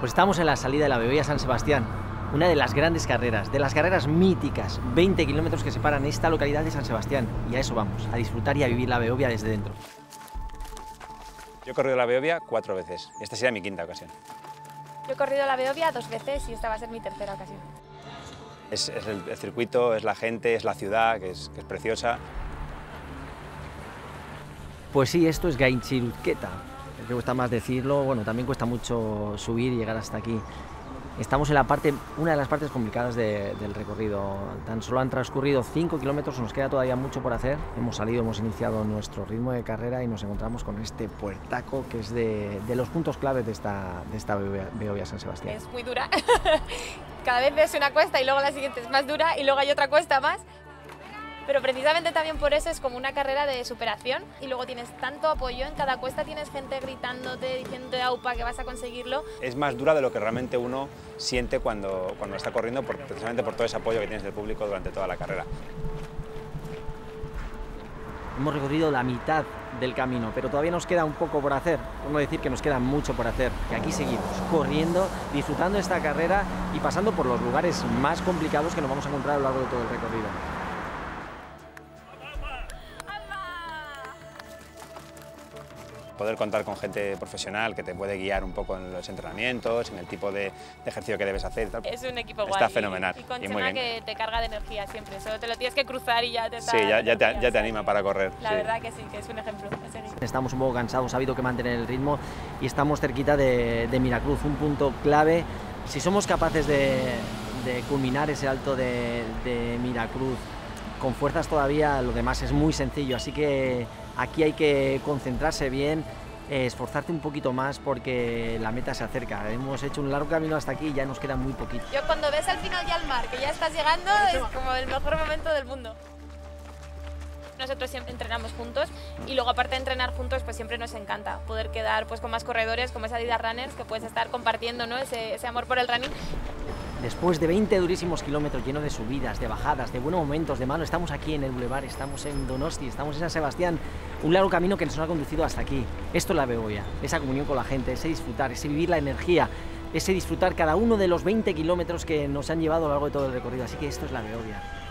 Pues estamos en la salida de la Beovia San Sebastián, una de las grandes carreras, de las carreras míticas, 20 kilómetros que separan esta localidad de San Sebastián. Y a eso vamos, a disfrutar y a vivir la Beovia desde dentro. Yo he corrido la Beovia cuatro veces, esta será mi quinta ocasión. Yo he corrido la Beovia dos veces y esta va a ser mi tercera ocasión. Es, el, circuito, es la gente, es la ciudad, que es, preciosa. Pues sí, esto es Gainchiruzqueta, que cuesta más decirlo, bueno, también cuesta mucho subir y llegar hasta aquí. Estamos en la parte, una de las partes complicadas de, del recorrido. Tan solo han transcurrido 5 kilómetros, nos queda todavía mucho por hacer. Hemos salido, hemos iniciado nuestro ritmo de carrera y nos encontramos con este puertaco que es de, los puntos claves de esta, de esta Beovia San Sebastián. Es muy dura. Cada vez es una cuesta y luego la siguiente es más dura y luego hay otra cuesta más pero precisamente también por eso es como una carrera de superación y luego tienes tanto apoyo, en cada cuesta tienes gente gritándote, diciéndote aupa que vas a conseguirlo. Es más dura de lo que realmente uno siente cuando, cuando está corriendo, por, precisamente por todo ese apoyo que tienes del público durante toda la carrera. Hemos recorrido la mitad del camino, pero todavía nos queda un poco por hacer, por no decir que nos queda mucho por hacer, que aquí seguimos, corriendo, disfrutando esta carrera y pasando por los lugares más complicados que nos vamos a encontrar a lo largo de todo el recorrido. Poder contar con gente profesional que te puede guiar un poco en los entrenamientos, en el tipo de, de ejercicio que debes hacer. Tal. Es un equipo Está guay. fenomenal. Y, y con y Chema que te carga de energía siempre, solo te lo tienes que cruzar y ya te Sí, ya, ya, te, ya te anima para correr. La sí. verdad que sí, que es un ejemplo. Estamos un poco cansados, ha habido que mantener el ritmo y estamos cerquita de, de Miracruz, un punto clave. Si somos capaces de, de culminar ese alto de, de Miracruz con fuerzas todavía, lo demás es muy sencillo, así que aquí hay que concentrarse bien, esforzarte un poquito más porque la meta se acerca. Hemos hecho un largo camino hasta aquí y ya nos queda muy poquito. Yo cuando ves al final ya el mar, que ya estás llegando, es como el mejor momento del mundo. Nosotros siempre entrenamos juntos y luego aparte de entrenar juntos pues siempre nos encanta poder quedar pues con más corredores como es Adidas Runners que puedes estar compartiendo ¿no? ese amor por el running Después de 20 durísimos kilómetros llenos de subidas, de bajadas, de buenos momentos, de malos, estamos aquí en el Boulevard, estamos en Donosti, estamos en San Sebastián, un largo camino que nos ha conducido hasta aquí. Esto es la Begoya, esa comunión con la gente, ese disfrutar, ese vivir la energía, ese disfrutar cada uno de los 20 kilómetros que nos han llevado a lo largo de todo el recorrido. Así que esto es la Begoya.